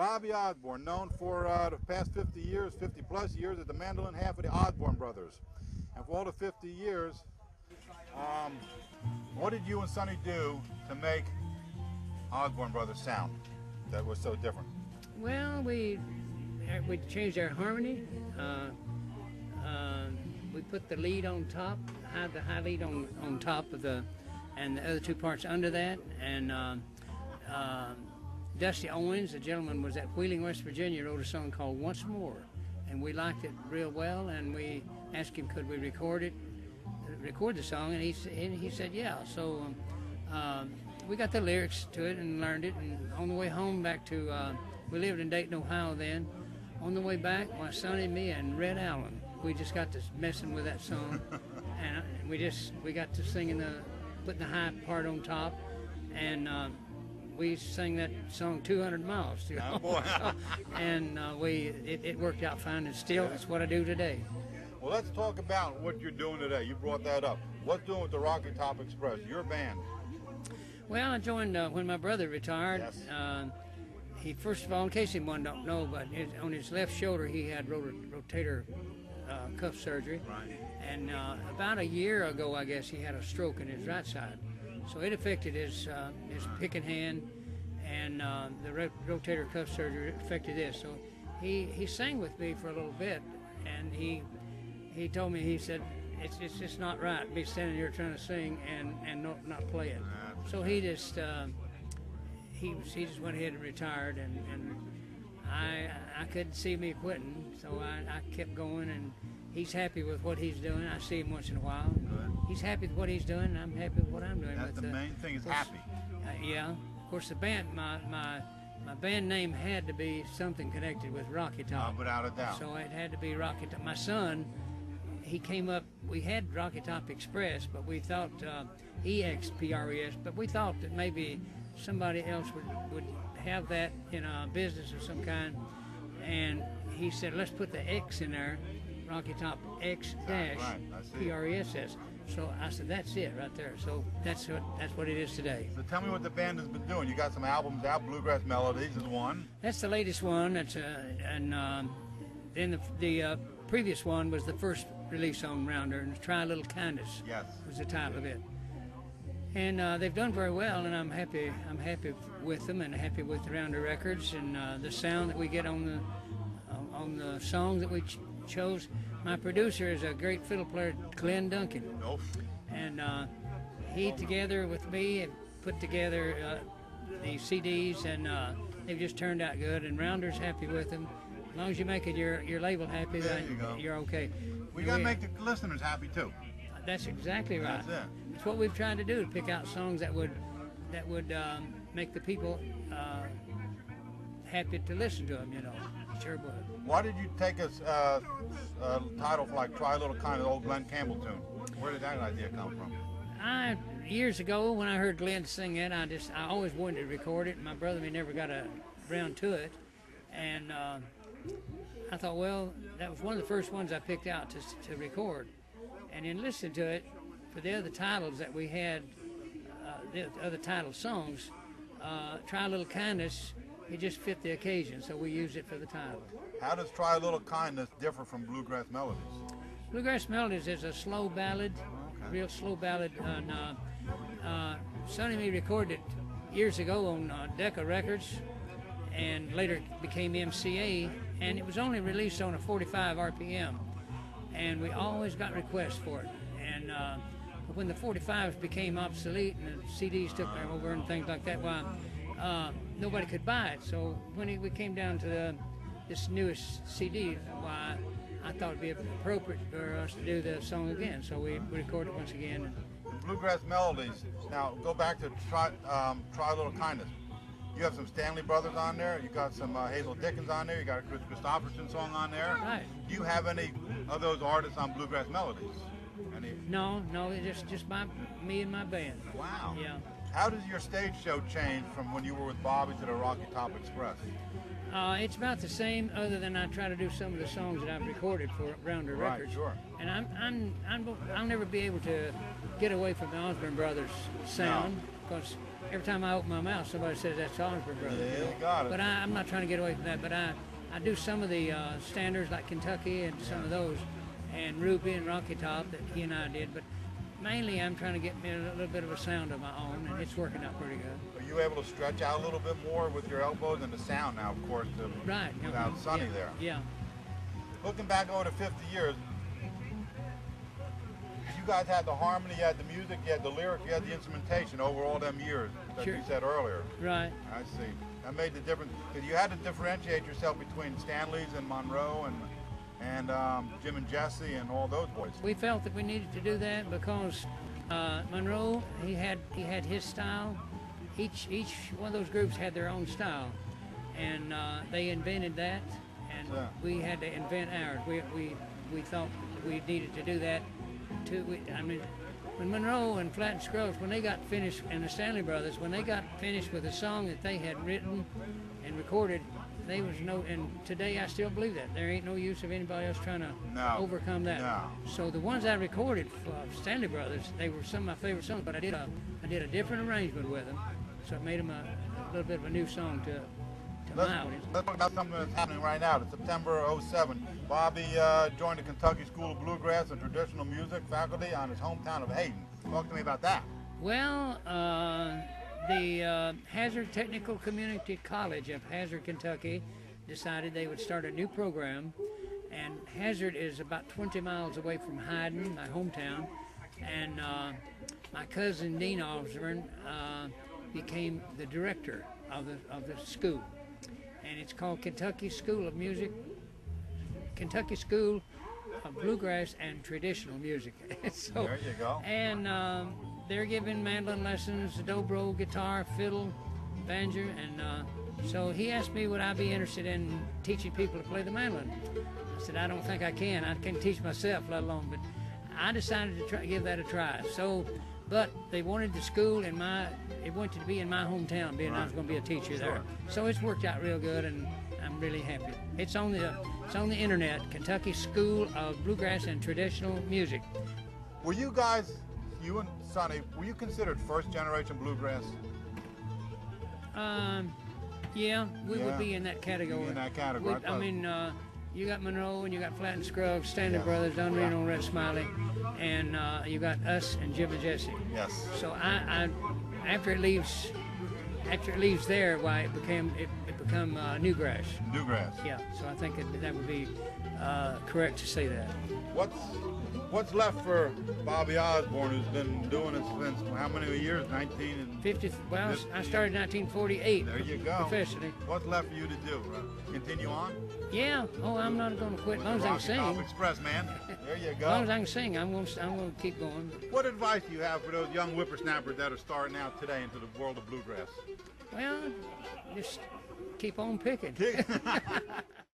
Bobby Osborne, known for uh, the past 50 years, 50 plus years, as the mandolin half of the Osborne brothers. And for all the 50 years, um, what did you and Sonny do to make Osborne brothers sound that was so different? Well, we uh, we changed our harmony. Uh, uh, we put the lead on top, had the high lead on, on top of the, and the other two parts under that. And um, uh, Dusty Owens, the gentleman was at Wheeling, West Virginia, wrote a song called Once More, and we liked it real well. And we asked him, could we record it, record the song, and he and he said, yeah. So. Um, um, we got the lyrics to it and learned it. And on the way home back to, uh, we lived in Dayton, Ohio then. On the way back, my son and me and Red Allen, we just got to messing with that song, and uh, we just we got to singing the, putting the high part on top, and uh, we sang that song 200 miles. You know? Oh, boy. and uh, we it, it worked out fine, and still it's what I do today. Well, let's talk about what you're doing today. You brought that up. What's doing with the Rocky Top Express? Your band. Well, I joined uh, when my brother retired. Yes. Uh, he first of all, in case anyone don't know, but his, on his left shoulder he had rot- rotator uh, cuff surgery, Right. and uh, about a year ago, I guess he had a stroke in his right side. So it affected his uh, his picking hand, and uh, the ro- rotator cuff surgery affected this. So he he sang with me for a little bit, and he he told me he said it's it's just not right to be standing here trying to sing and and not not play it. So he just uh, he was, he just went ahead and retired, and, and I I couldn't see me quitting, so I, I kept going, and he's happy with what he's doing. I see him once in a while. Good. He's happy with what he's doing, and I'm happy with what I'm doing. That's with the main thing is happy. uh, yeah, course the band my my my band name had to be something connected with Rocky Uh, Top. without a doubt. So it had to be Rocky Top. My son, he came up. We had Rocky Top Express, but we thought uh, EXPRES, but we thought that maybe somebody else would, would have that in a business of some kind. And he said, let's put the X in there, Rocky Top X dash right, I see. PRESS. So I said, that's it right there. So that's what that's what it is today. So tell me what the band has been doing. You got some albums out. Bluegrass Melodies is one. That's the latest one. That's uh, and um, then the, the uh, previous one was the first release on Rounder, and Try a Little Kindness Yes. was the title of it. And uh, they've done very well, and I'm happy. I'm happy with them, and happy with Rounder Records and uh, the sound that we get on the uh, on the songs that we chose. My producer is a great fiddle player, Glenn Duncan Nope. and uh, he together with me have put together uh, the CDs, and uh, they've just turned out good. And Rounder's happy with them. As long as you make it your your label happy, There then you go. you're okay. We gotta make the listeners happy too. That's exactly right. That's it. It's what we've tried to do: to pick out songs that would that would um, make the people uh, happy to listen to them. You know, sure would. Why did you take a uh, uh, title for like "Try a Little Kind" of old Glen Campbell tune? Where did that idea come from? I years ago when I heard Glen sing it, I just I always wanted to record it. My brother and me never got around to it, and uh, I thought, well, that was one of the first ones I picked out to to record, and then listened to it for the other titles that we had, uh, the other title songs. Uh, Try a little kindness. It just fit the occasion, so we used it for the time. How does "Try a Little Kindness" differ from Bluegrass Melodies? Bluegrass Melodies is a slow ballad, real slow ballad. Uh, uh, Sonny me recorded it years ago on uh, Decca Records and later became MCA, and it was only released on a 45 RPM. And we always got requests for it. And uh, when the 45s became obsolete and the CDs took over and things like that, why uh, nobody could buy it. So when we came down to the, this newest CD, why I thought it'd be appropriate for us to do the song again. So we recorded it once again. Bluegrass Melodies. Now go back to "Try um, Try a Little Kindness." You have some Stanley Brothers on there. You got some uh, Hazel Dickens on there. You got a Kris Kristofferson song on there. Right. Do you have any of those artists on Bluegrass Melodies? Any? No, no, just just my me and my band. Wow. Yeah. How does your stage show change from when you were with Bobby to the Rocky Top Express? Uh, it's about the same, other than I try to do some of the songs that I've recorded for Rounder Right, Records. sure. And I'm, I'm, I'm, I'll never be able to get away from the Osborne Brothers sound because every time I open my mouth, somebody says that's Osborne Brothers. Yeah, you got it. But I, I'm not trying to get away from that. But I, I do some of the uh, standards like Kentucky and some of those, and Ruby and Rocky Top that he and I did. But mainly, I'm trying to get me a little bit of a sound of my own, and it's working out pretty good. Are you able to stretch out a little bit more with your elbows and the sound now, of course, to, Right. yeah, without Sonny yeah, there? Yeah. Looking back over the 50 years, you guys had the harmony, you had the music, you had the lyric, you had the instrumentation over all them years that Sure. you said earlier. Right. I see. That made the difference because you had to differentiate yourself between Stanley's and Monroe and and um, Jim and Jesse and all those boys. We felt that we needed to do that because uh, Monroe he had he had his style. Each each one of those groups had their own style, and uh, they invented that, and Yeah. we had to invent ours. We we we thought we needed to do that. Too. We, I mean, when Monroe and Flatt and Scruggs, when they got finished, and the Stanley Brothers, when they got finished with a song that they had written and recorded, they was no. And today I still believe that there ain't no use of anybody else trying to No. overcome that. No. So the ones I recorded for Stanley Brothers, they were some of my favorite songs, but I did a I did a different arrangement with them, so it made them a, a little bit of a new song to to Let's, let's talk about something that's happening right now. It's September 07. Bobby uh, joined the Kentucky School of Bluegrass and Traditional Music faculty on his hometown of Hyden. Talk to me about that. Well, uh, the uh, Hazard Technical Community College of Hazard, Kentucky, decided they would start a new program, and Hazard is about 20 miles away from Hyden, my hometown, and uh, my cousin Dean Osborne uh, became the director of the of the school, and it's called Kentucky School of Music, Kentucky School of Bluegrass and Traditional Music. so, There you go. and um, they're giving mandolin lessons, dobro, guitar, fiddle, banjo, and uh, so he asked me would I be interested in teaching people to play the mandolin. I said I don't think I can. I can teach myself, let alone. But I decided to try give that a try. So, but they wanted the school in my. It wanted to be in my hometown, being I was going to be a teacher there. So it's worked out real good, and I'm really happy. It's on the it's on the internet. Kentucky School of Bluegrass and Traditional Music. Were you guys, you and Sonny, were you considered first generation bluegrass? Um, yeah, we Yeah. would be in that category. In that category, We- I I mean, uh, you got Monroe and you got Flatt and Scruggs, Stanley Yeah. Brothers, Don Yeah. Reno, Red Smiley, and uh, you got us and Jim and Jesse. Yes. So I, I, after it leaves, after it leaves there, why it became it, become uh, Newgrass. Newgrass. Yeah. So I think that that would be uh, correct to say that. What's what's left for Bobby Osborne, who's been doing it since how many years? 19 and 50. Well, This- I started in 1948 there you go. professionally. What's left for you to do? Uh, continue on? Yeah. Oh, I'm not going to quit. As long as I can Rocky Top sing. Express, man. There you go. As long as. I can sing, I'm going to I'm going to keep going. What advice do you have for those young whippersnappers that are starting out today into the world of bluegrass? Well, just keep on picking.